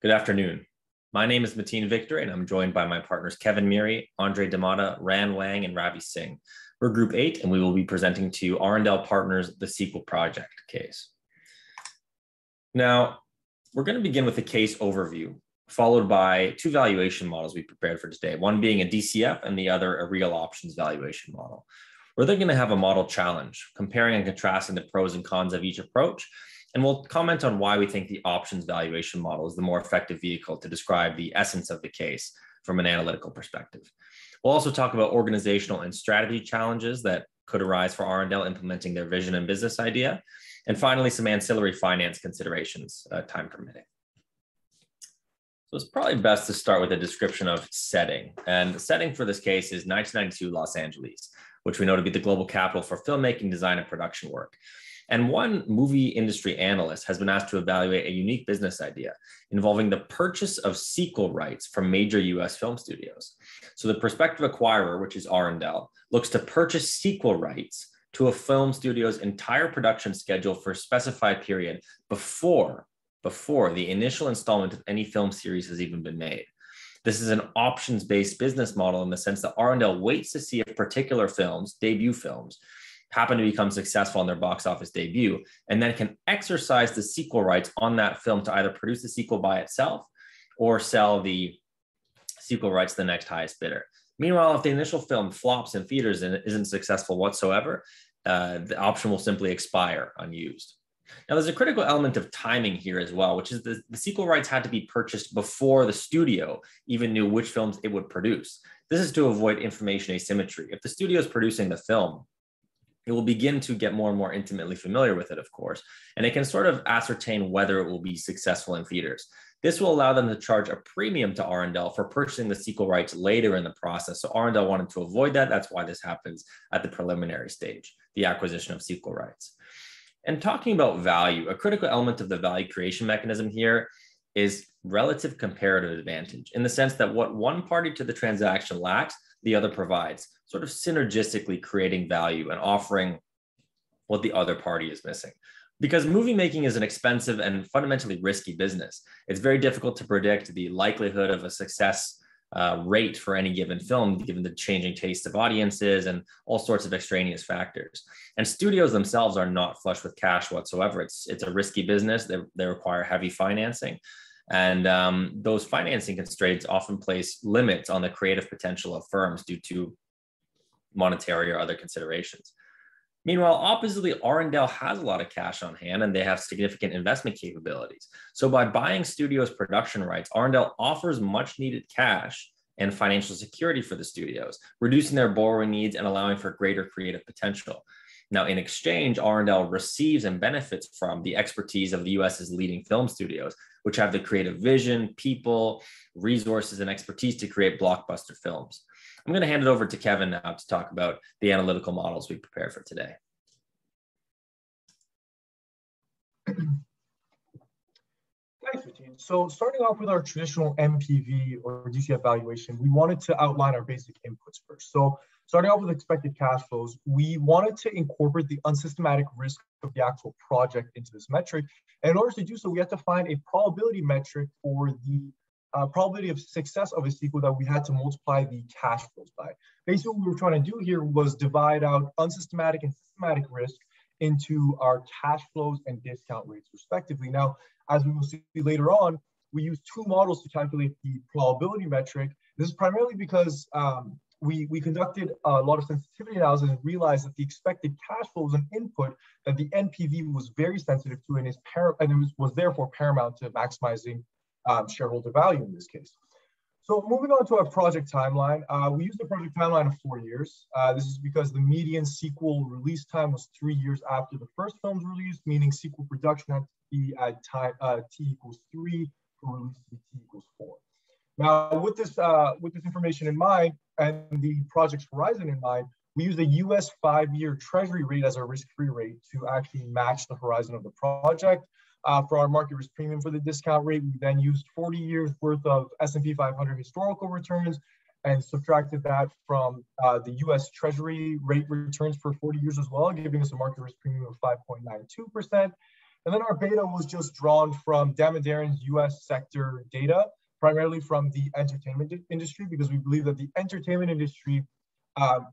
Good afternoon. My name is Mateen Victor, and I'm joined by my partners Kevin Meary, Andre Damata, Ran Wang, and Ravi Singh. We're Group 8, and we will be presenting to Arundel Partners the sequel project case. Now, we're going to begin with a case overview, followed by two valuation models we prepared for today, one being a DCF and the other a real options valuation model. We're then going to have a model challenge, comparing and contrasting the pros and cons of each approach, and we'll comment on why we think the options valuation model is the more effective vehicle to describe the essence of the case from an analytical perspective. We'll also talk about organizational and strategy challenges that could arise for Arundel implementing their vision and business idea. And finally, some ancillary finance considerations, uh, time permitting. So it's probably best to start with a description of setting. And the setting for this case is 1992 Los Angeles, which we know to be the global capital for filmmaking, design, and production work. And one movie industry analyst has been asked to evaluate a unique business idea involving the purchase of sequel rights from major US film studios. So the prospective acquirer, which is Arundel, looks to purchase sequel rights to a film studio's entire production schedule for a specified period before before the initial installment of any film series has even been made. This is an options based business model in the sense that Arundel waits to see if particular films, debut films, happen to become successful on their box office debut, and then can exercise the sequel rights on that film to either produce the sequel by itself or sell the sequel rights to the next highest bidder. Meanwhile, if the initial film flops in theaters and isn't successful whatsoever, uh, the option will simply expire unused. Now, there's a critical element of timing here as well, which is the, the sequel rights had to be purchased before the studio even knew which films it would produce. This is to avoid information asymmetry. If the studio is producing the film it will begin to get more and more intimately familiar with it, of course, and it can sort of ascertain whether it will be successful in theaters. This will allow them to charge a premium to Arundel for purchasing the sequel rights later in the process. So Arundel wanted to avoid that. That's why this happens at the preliminary stage, the acquisition of sequel rights. And talking about value, a critical element of the value creation mechanism here is relative comparative advantage in the sense that what one party to the transaction lacks, the other provides, sort of synergistically creating value and offering what the other party is missing. Because movie making is an expensive and fundamentally risky business. It's very difficult to predict the likelihood of a success uh, rate for any given film, given the changing taste of audiences and all sorts of extraneous factors. And studios themselves are not flush with cash whatsoever. It's it's a risky business. They, they require heavy financing. And um, those financing constraints often place limits on the creative potential of firms due to monetary or other considerations. Meanwhile, oppositely, Arundel has a lot of cash on hand and they have significant investment capabilities. So by buying studios' production rights, Arundel offers much needed cash and financial security for the studios, reducing their borrowing needs and allowing for greater creative potential. Now, in exchange, Arundel receives and benefits from the expertise of the US's leading film studios, which have the creative vision, people, resources, and expertise to create blockbuster films. I'm going to hand it over to Kevin now to talk about the analytical models we prepared for today. Thanks, Mateen. So starting off with our traditional NPV or DCF valuation, we wanted to outline our basic inputs first. So starting off with expected cash flows, we wanted to incorporate the unsystematic risk of the actual project into this metric. And in order to do so, we had to find a probability metric for the uh, probability of success of a sequel that we had to multiply the cash flows by. Basically, what we were trying to do here was divide out unsystematic and systematic risk into our cash flows and discount rates, respectively. Now, as we will see later on, we use two models to calculate the probability metric. This is primarily because um, we, we conducted a lot of sensitivity analysis and realized that the expected cash flow was an input that the NPV was very sensitive to and is par- and was, was therefore paramount to maximizing um, shareholder value in this case. So moving on to our project timeline, uh, we used a project timeline of four years. Uh, this is because the median sequel release time was three years after the first film's release, meaning sequel production had to be at time uh, t equals three for release to be t equals four. Now, with this uh, with this information in mind and the project's horizon in mind, we use a U.S. five-year Treasury rate as our risk-free rate to actually match the horizon of the project. Uh, for our market risk premium for the discount rate, we then used 40 years worth of S&P 500 historical returns and subtracted that from uh, the US Treasury rate returns for 40 years as well, giving us a market risk premium of 5.92%. And then our beta was just drawn from Damodaran's US sector data, primarily from the entertainment industry, because we believe that the entertainment industry um,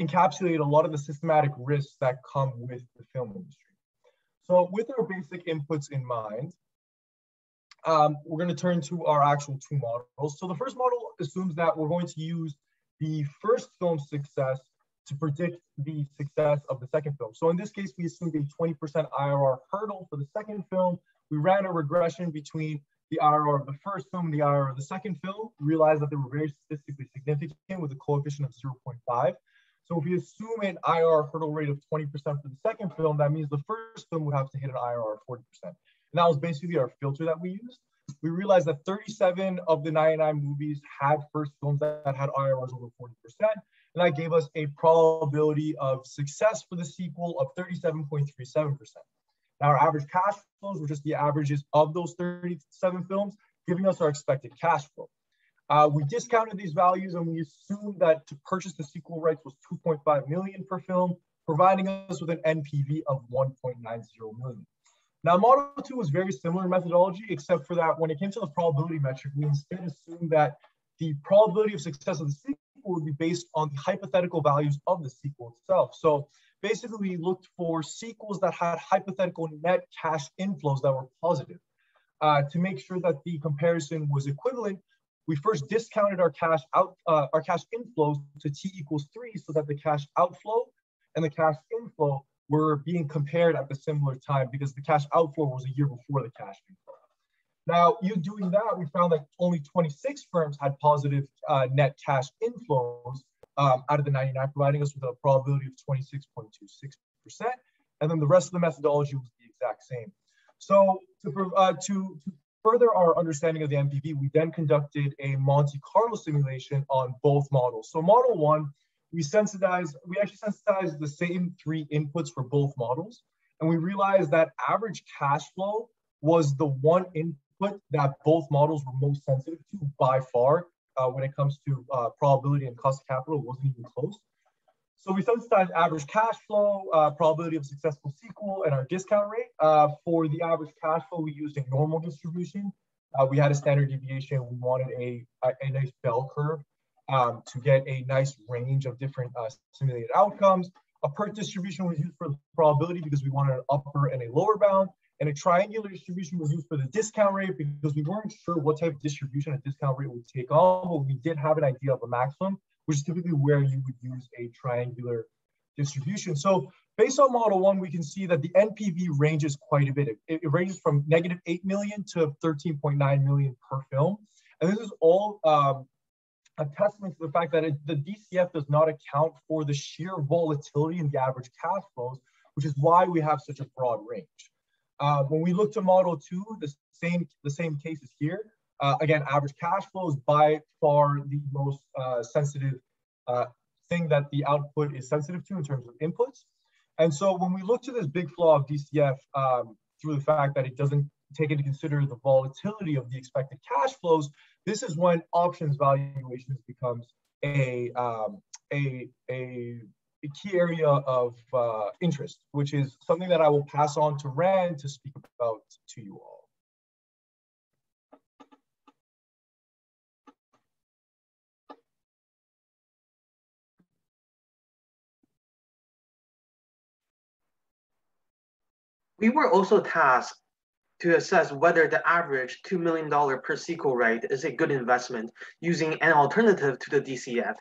encapsulate a lot of the systematic risks that come with the film industry. So with our basic inputs in mind, um, we're going to turn to our actual two models. So the first model assumes that we're going to use the first film's success to predict the success of the second film. So in this case, we assumed a 20% IRR hurdle for the second film. We ran a regression between the IRR of the first film and the IRR of the second film, realized that they were very statistically significant with a coefficient of 0.5. So if we assume an IRR hurdle rate of 20% for the second film, that means the first film would have to hit an IRR of 40%. And that was basically our filter that we used. We realized that 37 of the 99 movies had first films that had IRRs over 40%. And that gave us a probability of success for the sequel of 37.37%. Now, our average cash flows were just the averages of those 37 films, giving us our expected cash flow. Uh, we discounted these values and we assumed that to purchase the sequel rights was 2.5 million per film, providing us with an NPV of 1.90 million. Now, Model 2 was very similar methodology, except for that when it came to the probability metric, we instead assumed that the probability of success of the sequel would be based on the hypothetical values of the sequel itself. So basically, we looked for sequels that had hypothetical net cash inflows that were positive. Uh, to make sure that the comparison was equivalent, we first discounted our cash out, uh, our cash inflows to t equals three, so that the cash outflow and the cash inflow were being compared at the similar time because the cash outflow was a year before the cash inflow. Now, you doing that, we found that only 26 firms had positive uh, net cash inflows um, out of the 99, providing us with a probability of 26.26%. And then the rest of the methodology was the exact same. So to, uh, to, to further our understanding of the NPV, we then conducted a Monte Carlo simulation on both models. So model one, we sensitized, we actually sensitized the same three inputs for both models. And we realized that average cash flow was the one input that both models were most sensitive to by far uh, when it comes to uh, probability and cost of capital wasn't even close. So we sensitized average cash flow, uh, probability of successful sequel, and our discount rate. Uh, for the average cash flow, we used a normal distribution. Uh, we had a standard deviation. We wanted a, a, a nice bell curve um, to get a nice range of different uh, simulated outcomes. A PERT distribution was used for the probability because we wanted an upper and a lower bound. And a triangular distribution was used for the discount rate because we weren't sure what type of distribution a discount rate would take on, but we did have an idea of a maximum, which is typically where you would use a triangular distribution. So based on model one, we can see that the NPV ranges quite a bit. It, it ranges from negative 8 million to 13.9 million per film. And this is all um, a testament to the fact that it, the DCF does not account for the sheer volatility in the average cash flows, which is why we have such a broad range. Uh, when we look to model two, the same, the same case is here. Uh, again, average cash flow is by far the most uh, sensitive uh, thing that the output is sensitive to in terms of inputs. And so when we look to this big flaw of DCF um, through the fact that it doesn't take into consider the volatility of the expected cash flows, this is when options valuations becomes a, um, a, a a key area of uh, interest, which is something that I will pass on to Ran to speak about to you all. We were also tasked to assess whether the average $2 million per sequel rate is a good investment using an alternative to the DCF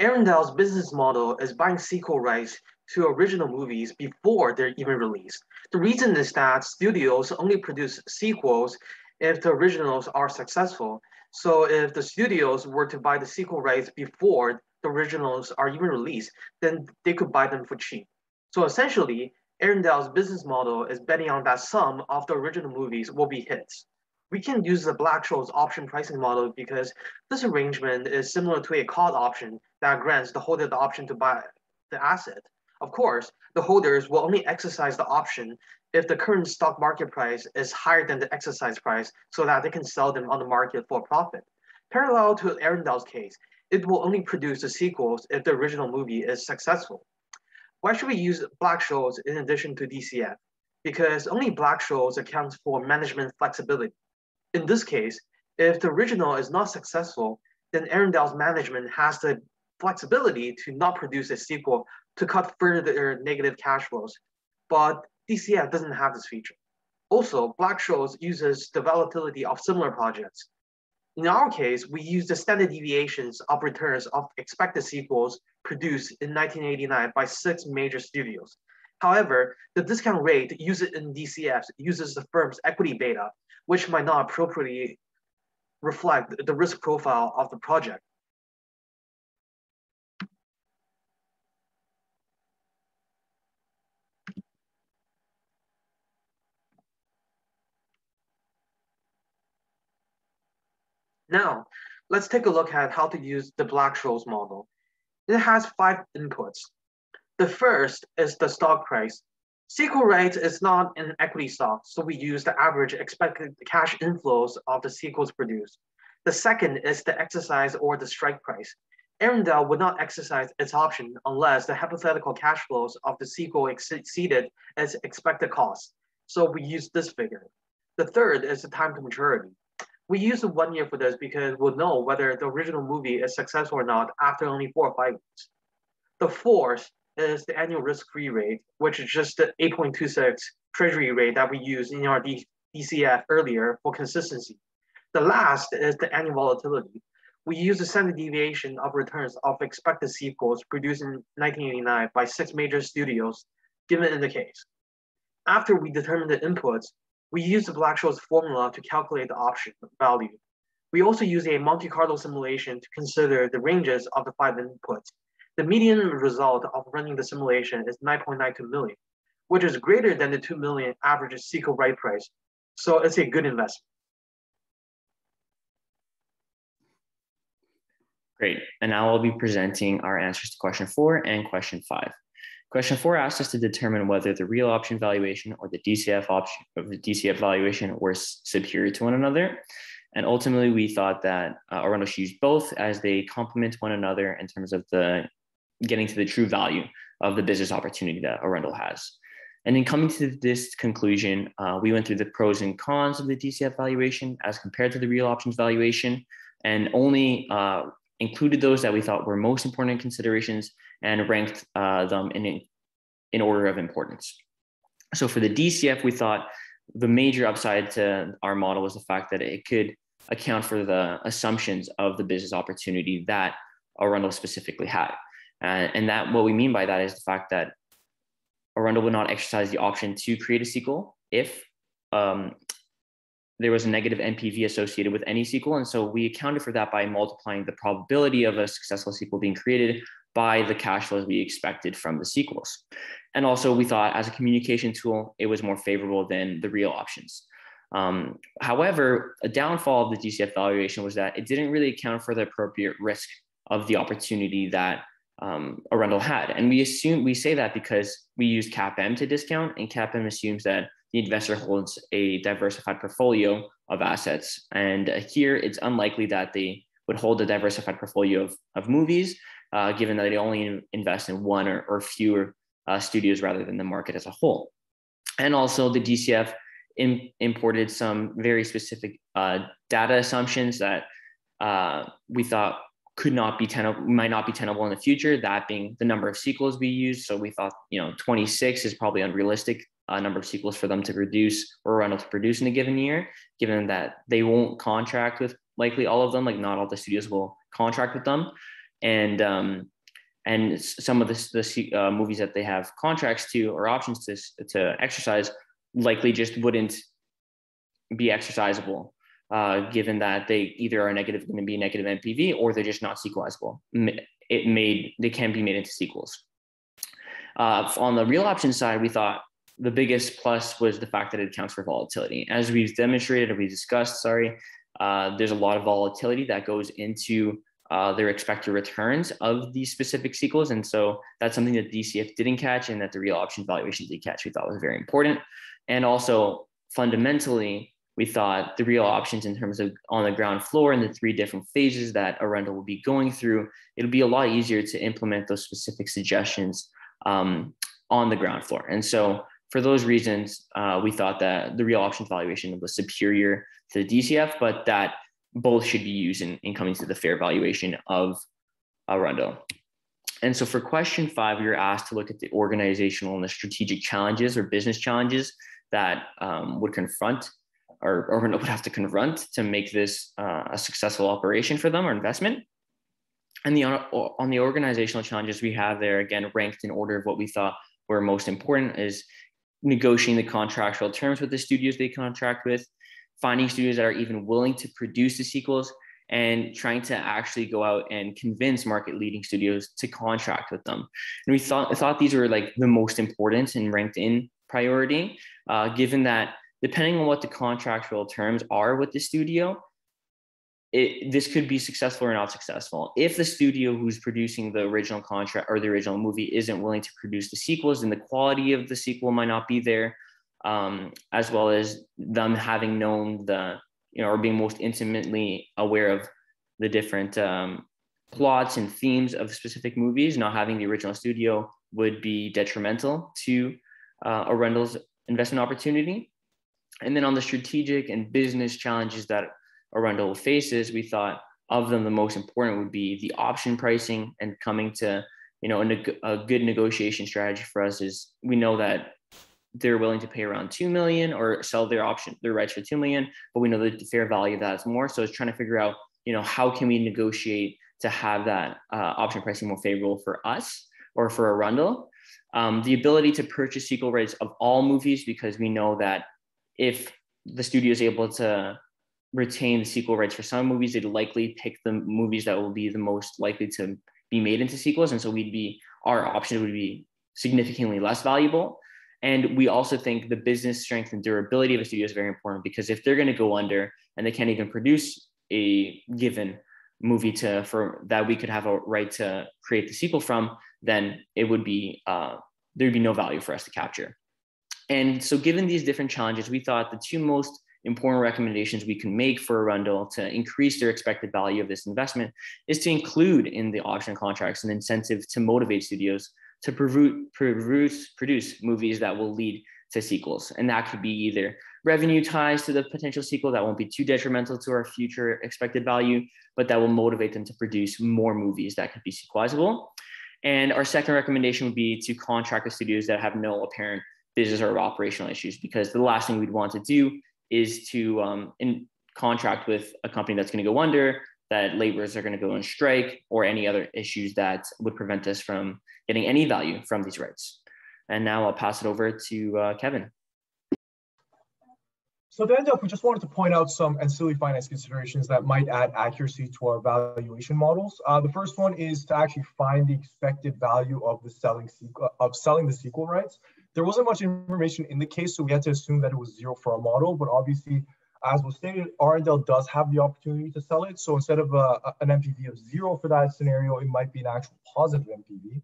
Arundel's business model is buying sequel rights to original movies before they're even released. The reason is that studios only produce sequels if the originals are successful. So if the studios were to buy the sequel rights before the originals are even released, then they could buy them for cheap. So essentially, Arundel's business model is betting on that some of the original movies will be hits we can use the Black-Scholes option pricing model because this arrangement is similar to a call option that grants the holder the option to buy the asset. Of course, the holders will only exercise the option if the current stock market price is higher than the exercise price so that they can sell them on the market for profit. Parallel to Arundel's case, it will only produce the sequels if the original movie is successful. Why should we use Black-Scholes in addition to DCF? Because only Black-Scholes accounts for management flexibility. In this case, if the original is not successful, then Arundel's management has the flexibility to not produce a sequel to cut further negative cash flows. But DCF doesn't have this feature. Also, Black-Scholes uses the volatility of similar projects. In our case, we use the standard deviations of returns of expected sequels produced in 1989 by six major studios. However, the discount rate used in DCFs uses the firm's equity beta, which might not appropriately reflect the risk profile of the project. Now, let's take a look at how to use the Black-Scholes model. It has five inputs. The first is the stock price. Sequel rate is not an equity stock, so we use the average expected cash inflows of the sequels produced. The second is the exercise or the strike price. Arundel would not exercise its option unless the hypothetical cash flows of the sequel exceeded its expected cost. So we use this figure. The third is the time to maturity. We use the one year for this because we'll know whether the original movie is successful or not after only four or five weeks. The fourth is the annual risk-free rate, which is just the 8.26 treasury rate that we used in our DCF earlier for consistency. The last is the annual volatility. We use the standard deviation of returns of expected sequels produced in 1989 by six major studios, given in the case. After we determine the inputs, we use the Black-Scholes formula to calculate the option value. We also use a Monte Carlo simulation to consider the ranges of the five inputs. The median result of running the simulation is 9.92 million, which is greater than the 2 million average sequel right price. So it's a good investment. Great. And now I'll be presenting our answers to question four and question five. Question four asks us to determine whether the real option valuation or the DCF option of the DCF valuation were superior to one another. And ultimately, we thought that uh, Arundel should use both as they complement one another in terms of the getting to the true value of the business opportunity that Arundel has. And in coming to this conclusion, uh, we went through the pros and cons of the DCF valuation as compared to the real options valuation, and only uh, included those that we thought were most important considerations and ranked uh, them in, in order of importance. So for the DCF, we thought the major upside to our model was the fact that it could account for the assumptions of the business opportunity that Arundel specifically had. And that what we mean by that is the fact that Arundel would not exercise the option to create a sequel if um, there was a negative NPV associated with any sequel. And so we accounted for that by multiplying the probability of a successful sequel being created by the cash flows we expected from the sequels. And also, we thought as a communication tool, it was more favorable than the real options. Um, however, a downfall of the DCF valuation was that it didn't really account for the appropriate risk of the opportunity that um, Arundel had. And we assume we say that because we use CAPM to discount, and CAPM assumes that the investor holds a diversified portfolio of assets. And here it's unlikely that they would hold a diversified portfolio of, of movies, uh, given that they only invest in one or, or fewer uh, studios rather than the market as a whole. And also, the DCF imported some very specific uh, data assumptions that uh, we thought could not be tenable, might not be tenable in the future. That being the number of sequels we use. So we thought, you know, 26 is probably unrealistic uh, number of sequels for them to produce or run to produce in a given year, given that they won't contract with likely all of them. Like not all the studios will contract with them, and um, and some of the, the uh, movies that they have contracts to or options to to exercise likely just wouldn't be exercisable. Uh, given that they either are negative going to be negative NPV or they're just not sequelizable. It made they can be made into sequels. Uh, on the real option side, we thought the biggest plus was the fact that it accounts for volatility. As we've demonstrated or we discussed, sorry, uh, there's a lot of volatility that goes into uh, their expected returns of these specific sequels. And so that's something that DCF didn't catch and that the real option valuation did catch, we thought was very important. And also fundamentally, we thought the real options in terms of on the ground floor and the three different phases that Arundel will be going through, it'll be a lot easier to implement those specific suggestions um, on the ground floor. And so for those reasons, uh, we thought that the real options valuation was superior to the DCF, but that both should be used in, in coming to the fair valuation of Arundel. And so for question five, were asked to look at the organizational and the strategic challenges or business challenges that um, would confront or, or would have to confront to make this uh, a successful operation for them or investment. And the on the organizational challenges we have there, again, ranked in order of what we thought were most important is negotiating the contractual terms with the studios they contract with, finding studios that are even willing to produce the sequels, and trying to actually go out and convince market leading studios to contract with them. And we thought thought these were like the most important and ranked in priority, uh, given that depending on what the contractual terms are with the studio, it, this could be successful or not successful. If the studio who's producing the original contract or the original movie isn't willing to produce the sequels, then the quality of the sequel might not be there, um, as well as them having known the, you know, or being most intimately aware of the different um, plots and themes of specific movies. Not having the original studio would be detrimental to uh, Arundel's investment opportunity. And then on the strategic and business challenges that Arundel faces, we thought of them the most important would be the option pricing and coming to you know a, a good negotiation strategy for us is we know that they're willing to pay around 2 million or sell their option their rights for 2 million but we know that the fair value of that is more so it's trying to figure out you know how can we negotiate to have that uh, option pricing more favorable for us or for Arundel um, the ability to purchase sequel rights of all movies because we know that if the studio is able to retain the sequel rights for some movies, they'd likely pick the movies that will be the most likely to be made into sequels. And so we'd be, our option would be significantly less valuable. And we also think the business strength and durability of a studio is very important because if they're going to go under and they can't even produce a given movie to for that we could have a right to create the sequel from, then it would be uh, there'd be no value for us to capture. And so, given these different challenges, we thought the two most important recommendations we can make for Arundel to increase their expected value of this investment is to include in the auction contracts an incentive to motivate studios to produce, produce movies that will lead to sequels. And that could be either revenue ties to the potential sequel that won't be too detrimental to our future expected value, but that will motivate them to produce more movies that could be sequelizable. And our second recommendation would be to contract with studios that have no apparent business or operational issues, because the last thing we'd want to do is to um, in contract with a company that's going to go under, that laborers are going to go on strike, or any other issues that would prevent us from getting any value from these rights. And now I'll pass it over to uh, Kevin. So to end up, we just wanted to point out some ancillary finance considerations that might add accuracy to our valuation models. Uh, the first one is to actually find the expected value of the selling of selling the sequel rights. There wasn't much information in the case, so we had to assume that it was zero for our model. But obviously, as was stated, Arundel does have the opportunity to sell it. So instead of uh, a, an NPV of zero for that scenario, it might be an actual positive NPV.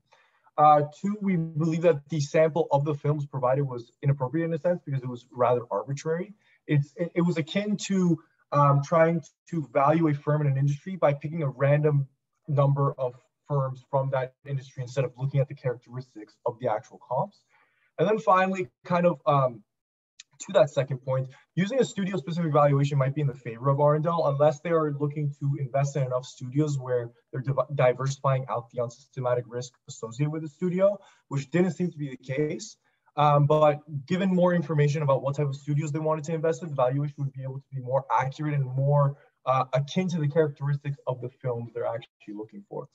Uh, two, we believe that the sample of the films provided was inappropriate in a sense because it was rather arbitrary. It's, it, it was akin to um, trying to value a firm in an industry by picking a random number of firms from that industry instead of looking at the characteristics of the actual comps. And then finally, kind of um, to that second point, using a studio specific valuation might be in the favor of Arundel unless they are looking to invest in enough studios where they're diversifying out the unsystematic risk associated with the studio, which didn't seem to be the case. Um, but given more information about what type of studios they wanted to invest in, the valuation would be able to be more accurate and more uh, akin to the characteristics of the films they're actually looking for.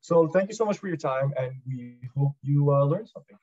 So thank you so much for your time, and we hope you uh, learned something.